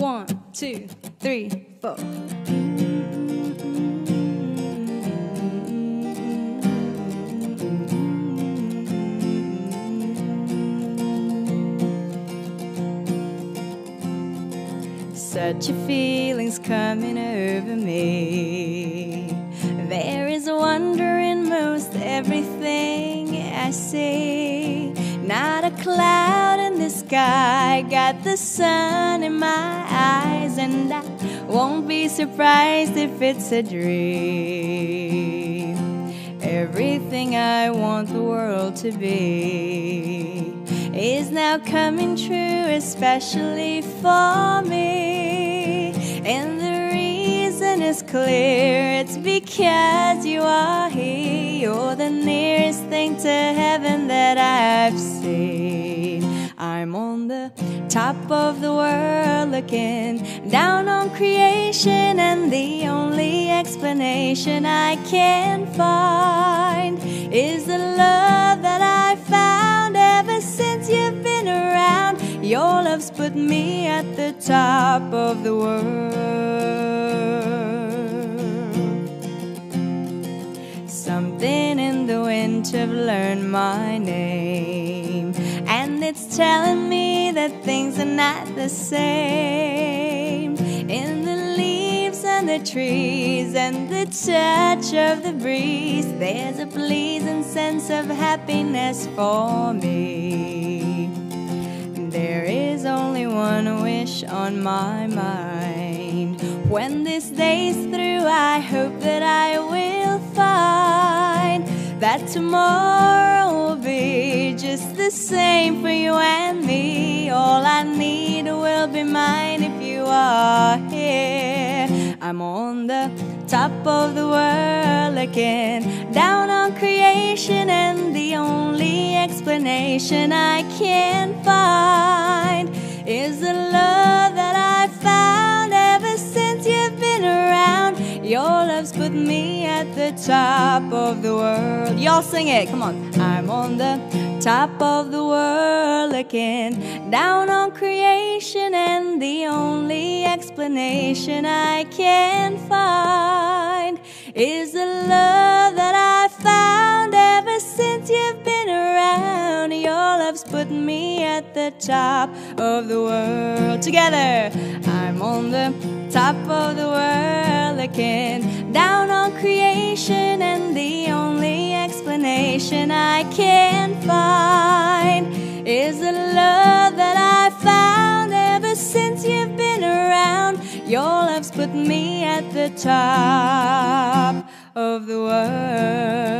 One, two, three, four. Such a feeling's coming over me. There is wonder in most everything I see. Not a cloud sky, got the sun in my eyes, and I won't be surprised if it's a dream. Everything I want the world to be is now coming true, especially for me. And the reason is clear it's because you are here. You're the nearest thing to heaven that I've seen. I'm on the top of the world looking down on creation, and the only explanation I can find is the love that I found ever since you've been around. Your love's put me at the top of the world. Something in the wind have learned my name, it's telling me that things are not the same. In the leaves and the trees and the touch of the breeze, there's a pleasing sense of happiness for me. There is only one wish on my mind. When this day's through, I hope that I will find that tomorrow just the same for you and me. All I need will be mine if you are here. I'm on the top of the world again, down on creation, and the only explanation I can find is the love that I found ever since you've been around. Your love's put me at the top of the world. Y'all sing it, come on. I'm on the top of the world looking down on creation, and the only explanation I can find is the love that I found ever since you've been around. Your love's put me at the top of the world. Together, I'm on the top of the world looking down on creation, and the only explanation I can is the love that I found ever since you've been around. Your love's put me at the top of the world.